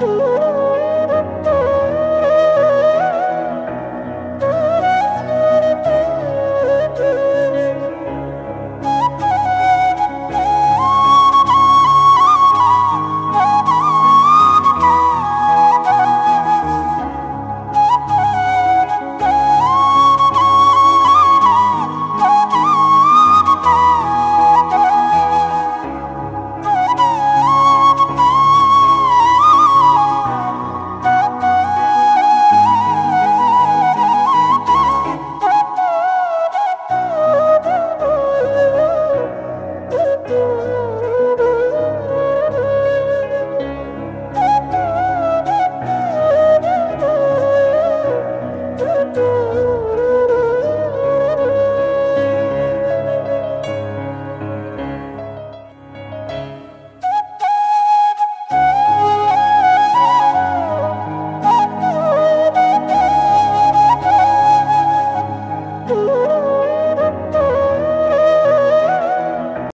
Ooh. Oh.